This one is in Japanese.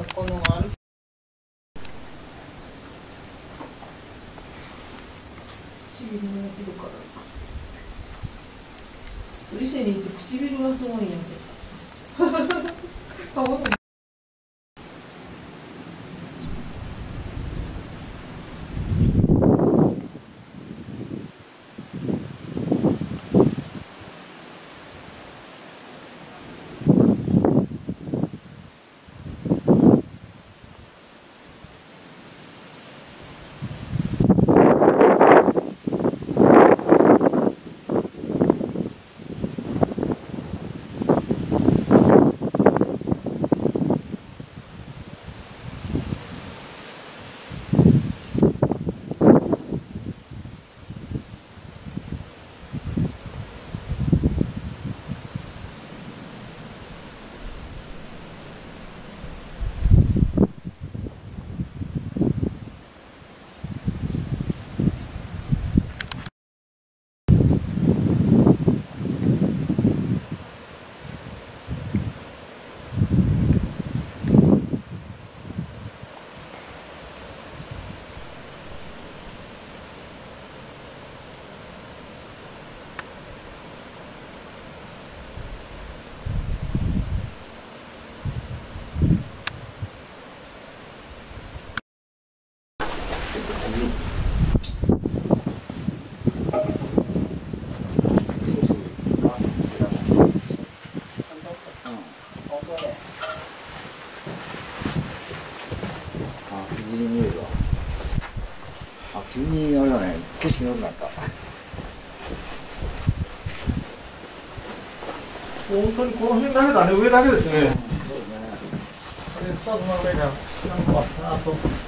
格好のある唇が焼けるから。伊勢に行って唇がすごいんやけど。に見えるわ。あ急にあれだね。景色良くなった。本当にこの辺だけだね、上だけですね。そうね。あれ、さつま上が、なんか、あと。